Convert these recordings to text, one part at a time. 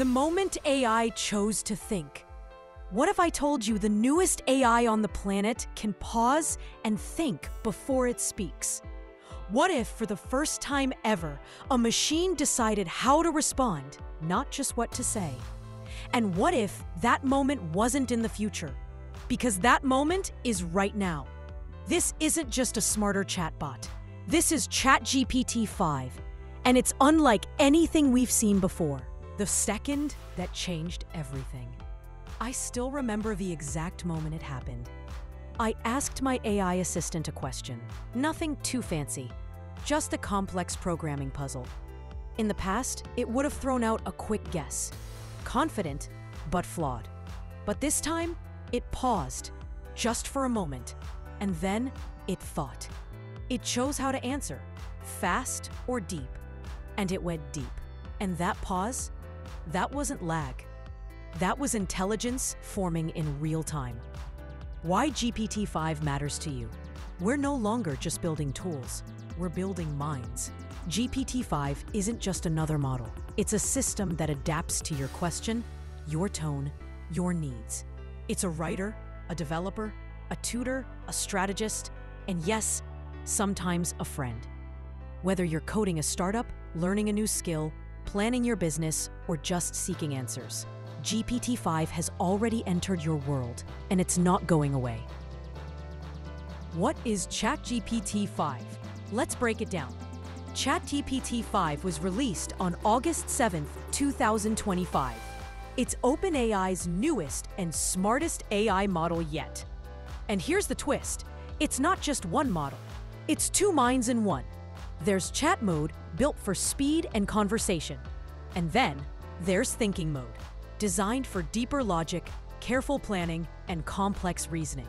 The moment AI chose to think. What if I told you the newest AI on the planet can pause and think before it speaks? What if, for the first time ever, a machine decided how to respond, not just what to say? And what if that moment wasn't in the future? Because that moment is right now. This isn't just a smarter chatbot. This is ChatGPT 5, and it's unlike anything we've seen before. The second that changed everything. I still remember the exact moment it happened. I asked my AI assistant a question. Nothing too fancy, just a complex programming puzzle. In the past, it would have thrown out a quick guess. Confident, but flawed. But this time, it paused, just for a moment, and then it thought. It chose how to answer fast or deep, and it went deep. And that pause, that wasn't lag. That was intelligence forming in real time. Why GPT 5 matters to you. We're no longer just building tools, we're building minds. GPT 5 isn't just another model, it's a system that adapts to your question, your tone, your needs. It's a writer, a developer, a tutor, a strategist, and yes, sometimes a friend. Whether you're coding a startup, learning a new skill, planning your business, or just seeking answers, GPT 5 has already entered your world, and it's not going away. What is ChatGPT 5? Let's break it down. ChatGPT 5 was released on August 7, 2025. It's OpenAI's newest and smartest AI model yet. And here's the twist it's not just one model, it's two minds in one. There's chat mode, built for speed and conversation. And then there's thinking mode, designed for deeper logic, careful planning, and complex reasoning.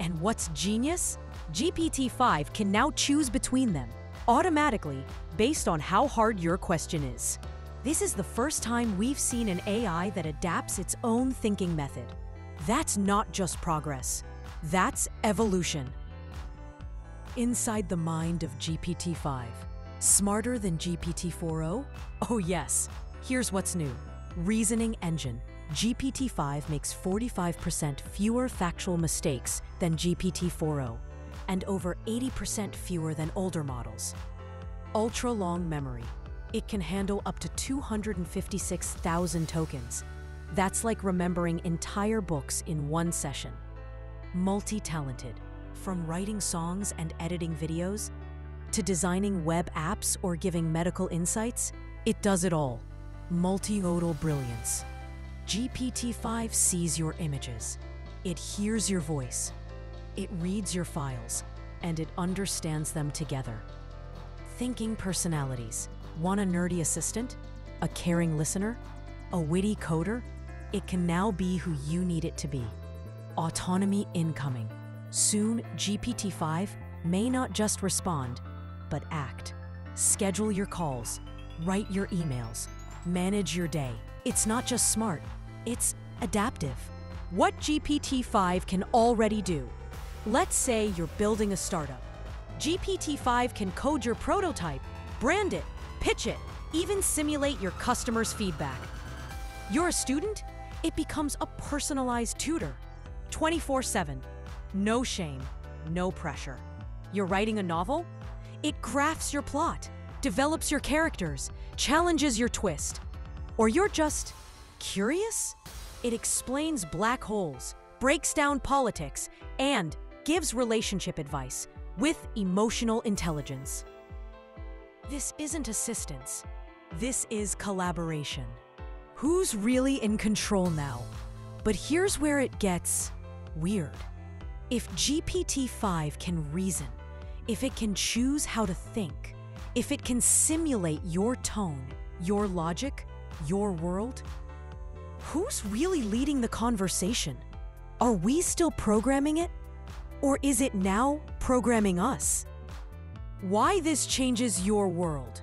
And what's genius? GPT 5 can now choose between them automatically based on how hard your question is. This is the first time we've seen an AI that adapts its own thinking method. That's not just progress, that's evolution. Inside the mind of GPT 5. Smarter than GPT 4o? Oh, yes. Here's what's new Reasoning Engine. GPT 5 makes 45% fewer factual mistakes than GPT 4o and over 80% fewer than older models. Ultra long memory. It can handle up to 256,000 tokens. That's like remembering entire books in one session. Multi talented. From writing songs and editing videos to designing web apps or giving medical insights, it does it all. Multimodal brilliance. GPT 5 sees your images, it hears your voice, it reads your files, and it understands them together. Thinking personalities. Want a nerdy assistant? A caring listener? A witty coder? It can now be who you need it to be. Autonomy incoming. Soon, GPT 5 may not just respond, but act. Schedule your calls, write your emails, manage your day. It's not just smart, it's adaptive. What GPT 5 can already do. Let's say you're building a startup. GPT 5 can code your prototype, brand it, pitch it, even simulate your customers' feedback. You're a student? It becomes a personalized tutor. 24 7. No shame, no pressure. You're writing a novel? It crafts your plot, develops your characters, challenges your twist. Or you're just curious? It explains black holes, breaks down politics, and gives relationship advice with emotional intelligence. This isn't assistance, this is collaboration. Who's really in control now? But here's where it gets weird. If GPT 5 can reason, if it can choose how to think, if it can simulate your tone, your logic, your world, who's really leading the conversation? Are we still programming it? Or is it now programming us? Why this changes your world.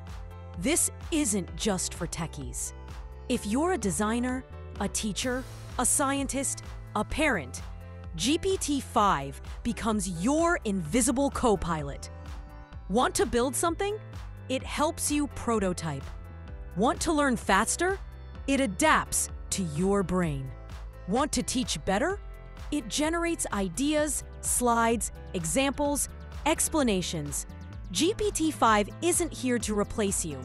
This isn't just for techies. If you're a designer, a teacher, a scientist, a parent, GPT 5 becomes your invisible co pilot. Want to build something? It helps you prototype. Want to learn faster? It adapts to your brain. Want to teach better? It generates ideas, slides, examples, explanations. GPT 5 isn't here to replace you,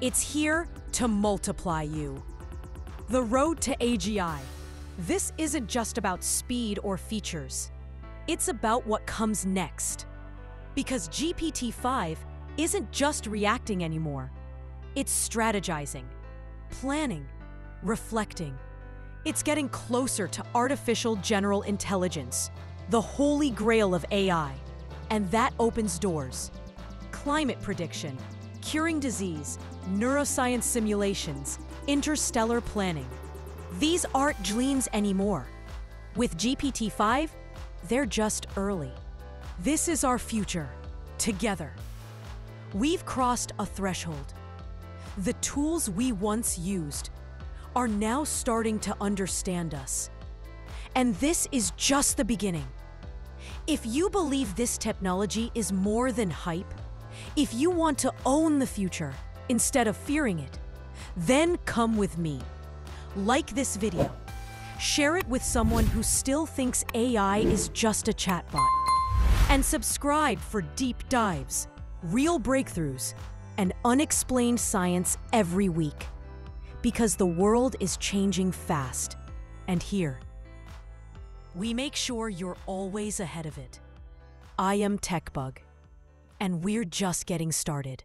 it's here to multiply you. The road to AGI. This isn't just about speed or features, it's about what comes next. Because GPT 5 isn't just reacting anymore, it's strategizing, planning, reflecting. It's getting closer to artificial general intelligence, the holy grail of AI. And that opens doors. Climate prediction, curing disease, neuroscience simulations, interstellar planning. These aren't dreams anymore. With GPT 5, they're just early. This is our future, together. We've crossed a threshold. The tools we once used are now starting to understand us. And this is just the beginning. If you believe this technology is more than hype, if you want to own the future instead of fearing it, then come with me. Like this video. Share it with someone who still thinks AI is just a chatbot. And subscribe for deep dives, real breakthroughs, and unexplained science every week because the world is changing fast. And here, we make sure you're always ahead of it. I am TechBug, and we're just getting started.